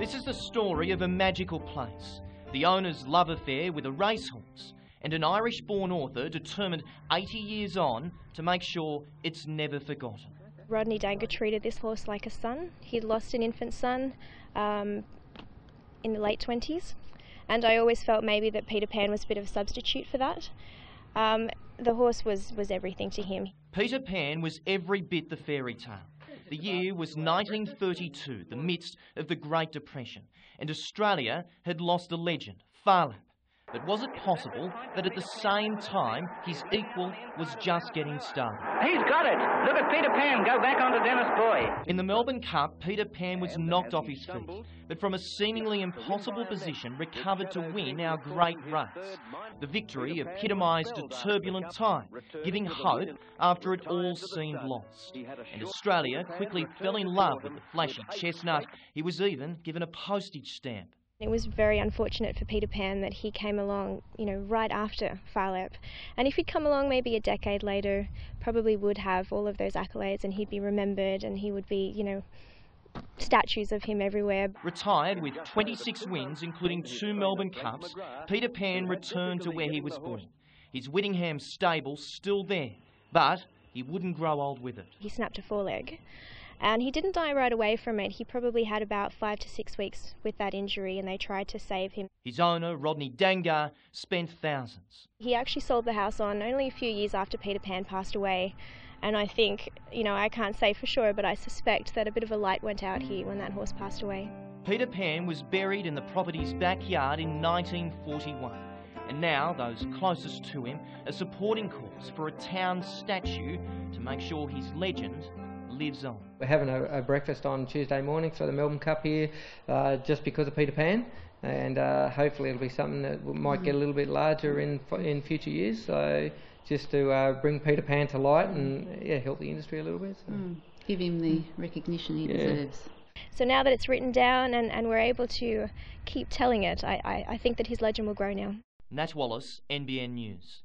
This is the story of a magical place, the owner's love affair with a racehorse, and an Irish born author determined 80 years on to make sure it's never forgotten. Rodney Dangar treated this horse like a son. He'd lost an infant son um, in the late 20s, and I always felt maybe that Peter Pan was a bit of a substitute for that. Um, the horse was, was everything to him. Peter Pan was every bit the fairy tale. The year was 1932, the midst of the Great Depression, and Australia had lost a legend, Lap. But was it possible that at the same time his equal was just getting started? He's got it. Look at Peter Pan go back onto Dennis Boy. In the Melbourne Cup, Peter Pan was knocked off his feet, but from a seemingly impossible position recovered to win our great race. The victory epitomised a turbulent time, giving hope after it all seemed lost. And Australia quickly fell in love with the flashy chestnut. He was even given a postage stamp. It was very unfortunate for Peter Pan that he came along, you know, right after Phar Lap. And if he'd come along maybe a decade later, probably would have all of those accolades and he'd be remembered and he would be, you know, statues of him everywhere. Retired with 26 wins, including two Melbourne Cups, Peter Pan returned to where he was born. His Whittingham stable still there, but he wouldn't grow old with it. He snapped a foreleg. And he didn't die right away from it. He probably had about five to six weeks with that injury, and they tried to save him. His owner, Rodney Dangar, spent thousands. He actually sold the house on only a few years after Peter Pan passed away. And I think, you know, I can't say for sure, but I suspect that a bit of a light went out here when that horse passed away. Peter Pan was buried in the property's backyard in 1941. And now those closest to him are supporting calls for a town statue to make sure his legend lives on. We're having a, a breakfast on Tuesday morning for the Melbourne Cup here uh, just because of Peter Pan and uh, hopefully it'll be something that might get a little bit larger in in future years. So just to uh, bring Peter Pan to light and yeah, help the industry a little bit. So. Mm. Give him the recognition he yeah. deserves. So now that it's written down and, and we're able to keep telling it, I, I, I think that his legend will grow now. Nat Wallace, NBN News.